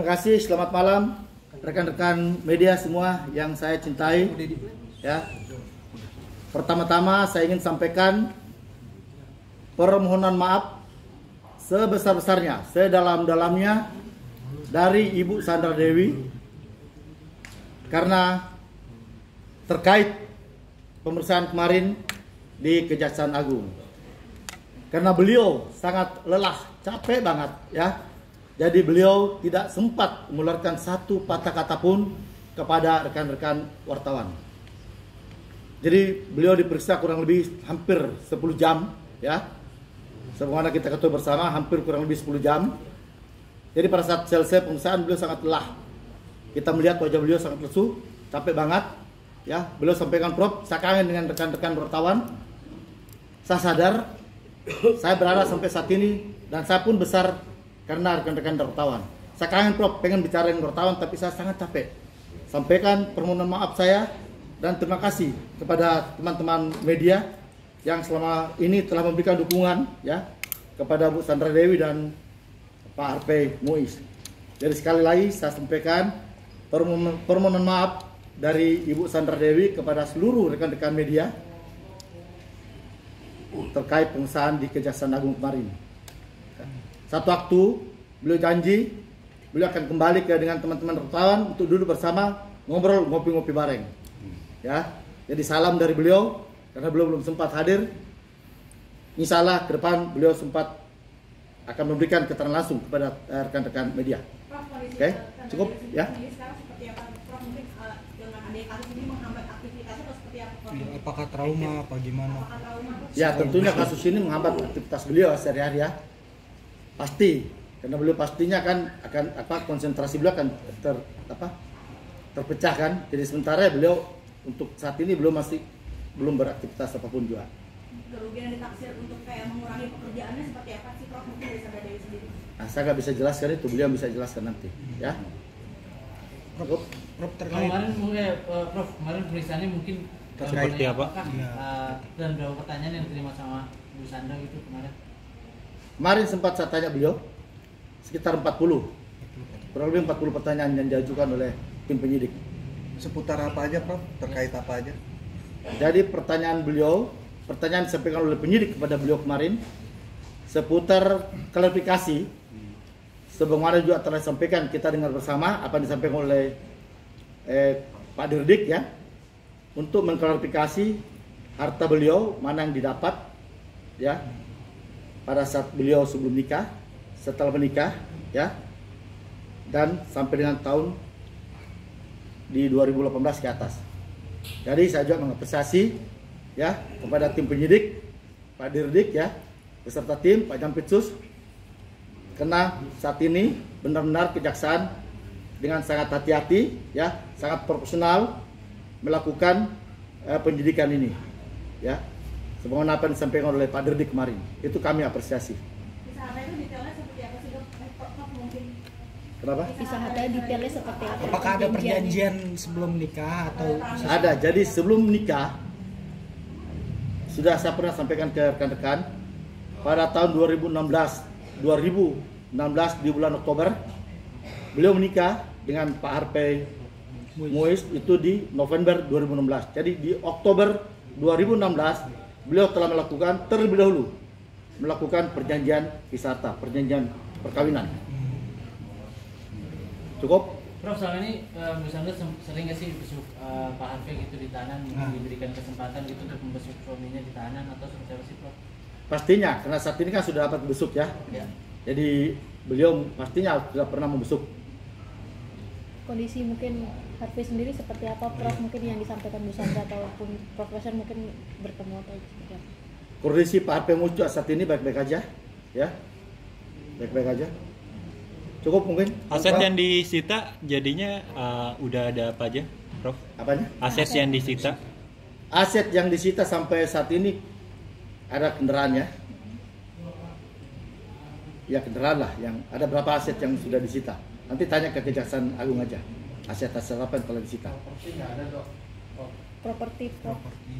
Terima kasih, selamat malam rekan-rekan media semua yang saya cintai. Ya. Pertama-tama saya ingin sampaikan permohonan maaf sebesar-besarnya, sedalam-dalamnya dari Ibu Sandra Dewi karena terkait pemeriksaan kemarin di Kejaksaan Agung. Karena beliau sangat lelah, capek banget ya jadi beliau tidak sempat mengeluarkan satu patah kata pun kepada rekan-rekan wartawan. Jadi beliau diperiksa kurang lebih hampir 10 jam ya. Sebagaimana kita ketahui bersama hampir kurang lebih 10 jam. Jadi pada saat selesai pemeriksaan beliau sangat lelah. Kita melihat wajah beliau sangat lesu, capek banget. Ya, beliau sampaikan Prof, saya kangen dengan rekan-rekan wartawan. Saya sadar, saya berada sampai saat ini dan saya pun besar karena rekan-rekan wartawan. Saya kangen Prof, pengen bicara dengan wartawan tapi saya sangat capek. Sampaikan permohonan maaf saya dan terima kasih kepada teman-teman media yang selama ini telah memberikan dukungan ya kepada Bu Sandra Dewi dan Pak RP Muiz. Jadi sekali lagi saya sampaikan permohonan, maaf dari Ibu Sandra Dewi kepada seluruh rekan-rekan media terkait pengesahan di Kejaksaan Agung kemarin. Satu waktu beliau janji beliau akan kembali ke dengan teman-teman wartawan untuk duduk bersama ngobrol ngopi-ngopi bareng. Ya, jadi salam dari beliau karena beliau belum sempat hadir. Insya Allah ke depan beliau sempat akan memberikan keterangan langsung kepada eh, rekan-rekan media. Oke, okay? cukup ya. Apakah trauma apa gimana? Ya tentunya kasus ini menghambat aktivitas beliau sehari-hari ya. Pasti karena beliau pastinya kan akan apa konsentrasi beliau akan ter apa terpecah kan. Jadi sementara beliau untuk saat ini belum masih belum beraktivitas apa pun juga. Kerugian yang ditaksir untuk kayak mengurangi pekerjaannya seperti apa sih Prof? Mungkin bisa dari sendiri. Nah, saya nggak bisa jelaskan itu, beliau bisa jelaskan nanti, ya. Prof, Prof terkait kemarin mungkin eh, Prof kemarin periksanya mungkin Seperti eh, apa? Iya. eh, dan berapa pertanyaan yang diterima sama Bu Sandra gitu kemarin? Kemarin sempat saya tanya beliau sekitar 40 kurang lebih 40 pertanyaan yang diajukan oleh tim penyidik. seputar apa aja Prof? Terkait apa aja? Jadi pertanyaan beliau, pertanyaan disampaikan oleh penyidik kepada beliau kemarin seputar klarifikasi sebagaimana juga telah disampaikan kita dengar bersama apa yang disampaikan oleh eh, Pak Dirdik ya untuk mengklarifikasi harta beliau mana yang didapat ya pada saat beliau sebelum nikah, setelah menikah ya. Dan sampai dengan tahun di 2018 ke atas. Jadi saya juga mengapresiasi ya kepada tim penyidik Pak Dirdik ya beserta tim Pak Jampitsus karena saat ini benar-benar kejaksaan dengan sangat hati-hati ya sangat profesional melakukan eh, penyidikan ini ya sebagaimana apa yang disampaikan oleh Pak Dirdik kemarin itu kami apresiasi. Bisa ada itu detailnya seperti apa sih dok? Eh, kenapa? Bisa ada detailnya seperti apa? Apakah ada perjanjian sebelum nikah atau ada. jadi sebelum nikah sudah saya pernah sampaikan ke rekan-rekan pada tahun 2016 2016 di bulan Oktober beliau menikah dengan Pak Harpei Muiz. Itu di November 2016 jadi di Oktober 2016 beliau telah melakukan terlebih dahulu melakukan perjanjian wisata perjanjian perkawinan cukup Prof selama ini eh, Bu Sandra sem- sering nggak sih besuk eh, Pak Harvey gitu di tahanan Nah. diberikan kesempatan gitu untuk membesuk suaminya di tahanan atau seperti apa sih Prof? pastinya karena saat ini kan sudah dapat besuk ya Ya. jadi beliau pastinya sudah pernah membesuk Kondisi mungkin Harvey sendiri seperti apa? Prof mungkin yang disampaikan Bu Sandra ataupun Profesor mungkin bertemu atau seperti apa? kondisi Pak HP Mucu saat ini baik-baik aja ya. Baik-baik aja. Cukup mungkin? Aset Prof? yang disita jadinya uh, udah ada apa aja, Prof? apanya? Aset yang disita. Aset yang disita sampai saat ini ada kendaraan ya. Ya kendaraan lah yang ada berapa aset yang sudah disita nanti tanya ke kejaksaan agung aja. Aset-aset apa yang telah disita Properti Prof. properti?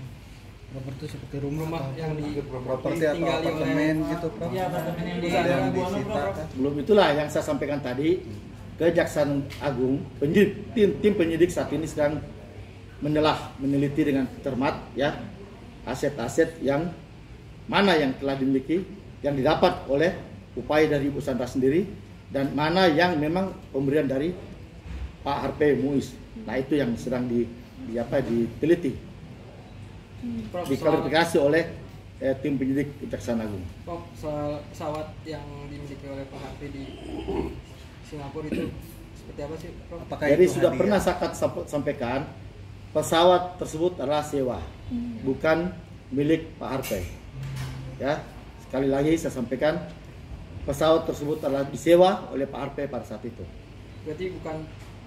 Properti. Seperti rumah, rumah yang di properti atau apartemen gitu Prof? Iya apartemen yang di Ada yang disita belum itulah yang saya sampaikan tadi. Kejaksaan Agung, penyidik, tim, tim penyidik saat ini sedang menelah, meneliti dengan cermat ya aset-aset yang mana yang telah dimiliki, yang didapat oleh upaya dari Ibu Sandra sendiri dan mana yang memang pemberian dari Pak Harpe Muiz. Nah itu yang sedang di, di apa diteliti, soal, diklarifikasi oleh eh, tim penyidik Kejaksaan Agung. Prof, soal pesawat yang dimiliki oleh Pak Harvey di Singapura itu seperti apa sih, Prof? Apakah Jadi itu sudah hadiah? pernah saya samp- sampaikan pesawat tersebut adalah sewa, bukan milik Pak Harpe. Ya, sekali lagi saya sampaikan pesawat tersebut adalah disewa oleh Pak Harpe pada saat itu, Berarti bukan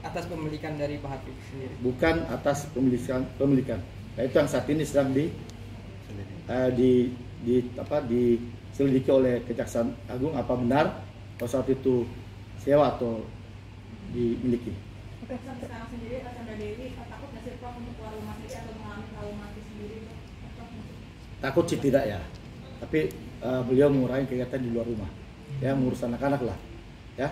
atas pemilikan dari Pak Harvey sendiri. bukan atas pemilikan pemilikan. Nah, itu yang saat ini sedang di eh, di di apa diselidiki oleh Kejaksaan Agung apa benar pesawat itu sewa atau dimiliki. Oke. Sampai sekarang sendiri Sandra Dewi takut nggak sih Prof untuk keluar rumah sendiri atau mengalami traumatis sendiri takut sih tidak ya tapi eh, beliau mengurangi kegiatan di luar rumah ya mengurus anak-anak lah. Ya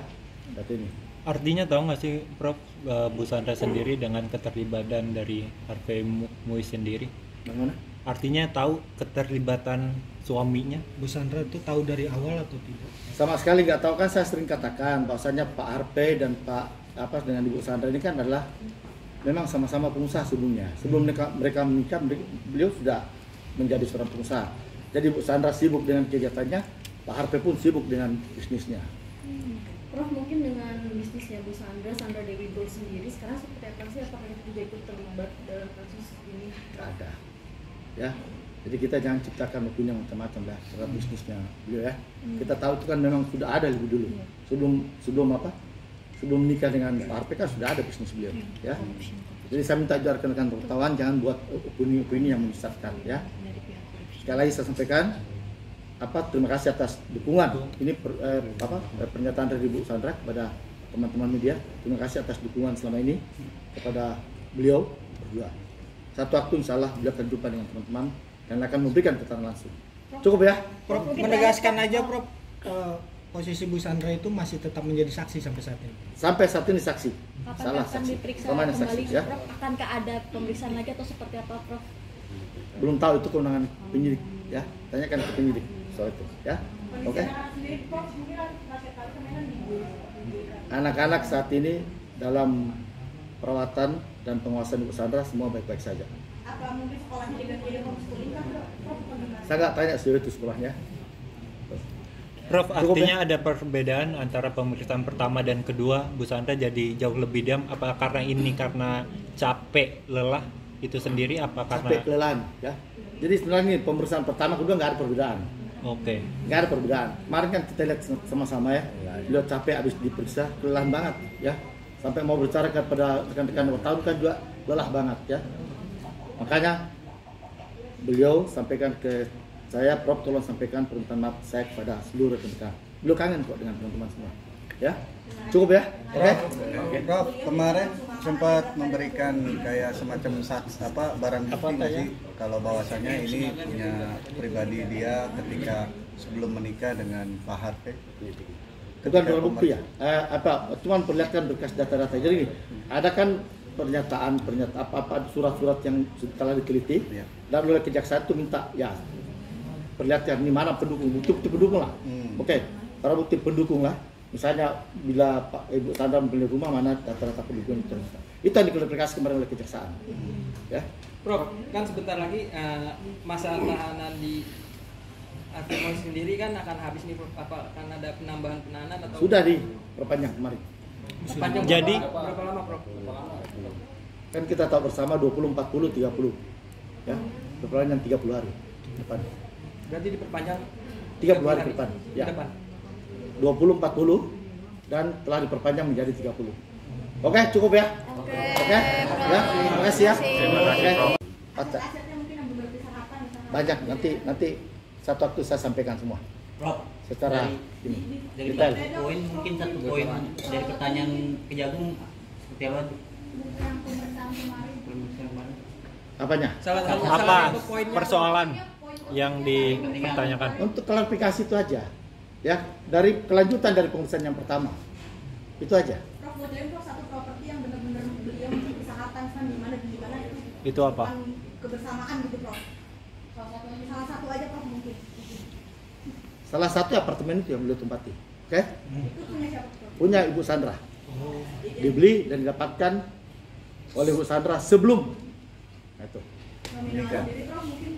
berarti ini. Artinya tahu nggak sih Prof eh, Bu Sandra sendiri dengan keterlibatan dari Harvey Mu- Muiz sendiri? bagaimana? Artinya tahu keterlibatan suaminya? Bu Sandra itu tahu dari awal atau tidak? sama sekali nggak tahu. Kan saya sering katakan bahwasanya Pak Harpe dan Pak apa dengan Ibu Sandra ini kan adalah memang sama-sama pengusaha sebelumnya. Sebelum mereka mereka menikah beliau sudah menjadi seorang pengusaha. Jadi Bu Sandra sibuk dengan kegiatannya Pak Harpe pun sibuk dengan bisnisnya. Prof mungkin dengan bisnisnya Bu Sandra, Sandra Dewi Gold sendiri sekarang seperti apa sih? Apakah itu juga ikut terlibat dalam kasus ini? nggak ada. Ya jadi kita jangan ciptakan opini yang macam-macam lah terhadap bisnisnya beliau ya. Kita tahu itu kan memang sudah ada lebih dulu. Sebelum sebelum apa? Sebelum menikah dengan Pak Harpe kan sudah ada bisnis beliau ya. Jadi saya minta juga rekan-rekan wartawan jangan buat opini-opini yang menyesatkan ya. Sekali lagi saya sampaikan apa terima kasih atas dukungan. Ini per- eh, apa eh, pernyataan dari Bu Sandra kepada teman-teman media. Terima kasih atas dukungan selama ini kepada beliau berdua. Satu waktu insya Allah beliau akan jumpa dengan teman-teman dan akan memberikan keterangan langsung. Cukup ya? Prof, menegaskan aja Prof, eh, posisi Bu Sandra itu masih tetap menjadi saksi sampai saat ini. sampai saat ini saksi. Kapan salah akan saksi. diperiksa Ke mana kembali saksi ya? Prof? Akankah ada pemeriksaan lagi atau seperti apa Prof? belum tahu itu kewenangan penyidik ya. Tanyakan ke penyidik soal itu. Ya? Oke? di anak-anak saat ini dalam perawatan dan pengawasan Ibu Sandra semua baik-baik saja. Apa mungkin sekolahnya diganti jadi homeschooling kan Prof? Prof bagaimana? saya nggak tanya sejauh itu sekolahnya. Prof, Cukup artinya ada perbedaan antara pemeriksaan pertama dan kedua Bu Sandra jadi jauh lebih diam? Apa karena ini karena capek lelah itu sendiri? Apa karena kelelahan ya? Jadi sebenarnya ini pemeriksaan pertama kedua nggak ada perbedaan Oke. nggak ada perbedaan. Kemarin kan kita lihat sama-sama ya. Beliau capek habis diperiksa kelelahan banget ya. Sampai mau bicara kepada rekan-rekan wartawan kan juga lelah banget ya. Makanya beliau sampaikan ke saya Prof tolong sampaikan permintaan maaf saya kepada seluruh rekan-rekan. Beliau kangen kok dengan teman-teman semua. Ya? Cukup ya? Oke? Prof, kemarin sempat memberikan kayak semacam saks apa barang bukti nggak sih? Kalau bahwasannya ini punya pribadi dia ketika sebelum menikah dengan Pak Harpe. bukan barang bukti ya? eh, apa cuman perlihatkan berkas data-data jadi gini ada kan pernyataan pernyataan apa apa surat-surat yang telah diteliti Iya. dan oleh kejaksaan itu minta ya perlihatkan ini mana pendukung? Bukti bukti pendukung lah. Hmm. oke para bukti pendukung lah misalnya bila Pak Ibu Sandra membeli rumah mana data-data pendukung itu itu yang diklarifikasi kemarin oleh kejaksaan. Ya. Prof, kan sebentar lagi eh, masa tahanan di Akimos sendiri kan akan habis nih Prof. Apa akan ada penambahan penahanan atau sudah diperpanjang kemarin. Panjang Jadi- berapa, berapa lama Prof? kan kita tahu bersama 20 40 30 ya perpanjang 30 hari depan. Berarti diperpanjang? 30 hari ke depan Ke ya depan. 20 40 dan telah diperpanjang menjadi 30 oke cukup ya Oke. oke ya terima kasih ya oke Oke. belum disahkan misalnya banyak nanti nanti satu waktu saya sampaikan semua Prof, secara dari, ini dari detail poin mungkin satu poin dari pertanyaan kejagung seperti apa tuh? yang pemeriksaan kemarin Pemeriksaan kemarin. apanya Salah satu apa persoalan yang dipertanyakan? untuk klarifikasi itu aja ya dari kelanjutan dari pemeriksaan yang pertama itu aja Prof Prof satu properti yang benar-benar beliau mengusahakan kan di mana di mana itu Itu apa? kebersamaan gitu Prof. Salah satu salah satu aja Prof mungkin. Salah satu apartemen itu yang beliau tempati. Oke? Itu punya siapa Prof? Punya Ibu Sandra. Dibeli dan didapatkan oleh Ibu Sandra sebelum Nah, itu. Nominal Nikah. sendiri Prof mungkin.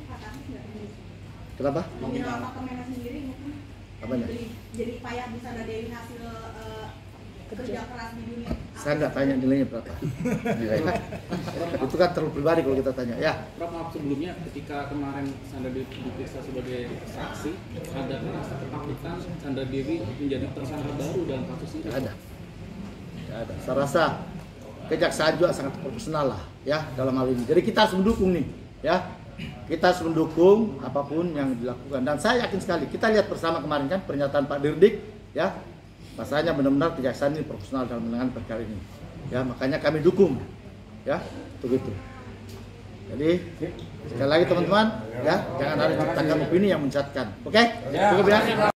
Kenapa? Nominal apartemennya sendiri mungkin Apanya? dibeli. Jadi payah bisa ada dari hasil eh, kerja keras di dunia. Saya nggak tanya nilainya berapa. Nilainya. itu kan terlalu pribadi kalau kita tanya. Ya, Prof maaf sebelumnya ketika kemarin Sandra Dewi diperiksa sebagai saksi ada rasa ketakutan Sandra Dewi menjadi tersangka baru dalam kasus ini. nggak ada. Nggak ada. Saya rasa kejaksaan juga sangat profesional lah ya dalam hal ini. Jadi kita harus mendukung nih, ya. Kita harus mendukung apa pun yang dilakukan dan saya yakin sekali kita lihat bersama kemarin kan pernyataan Pak Dirdik ya Masanya benar-benar kejaksaan ini profesional dalam menangani perkara ini. Ya, makanya kami dukung. Ya, untuk itu. Jadi sekali lagi teman-teman, ya jangan ada ciptakan opini yang menyesatkan. Oke? Cukup ya.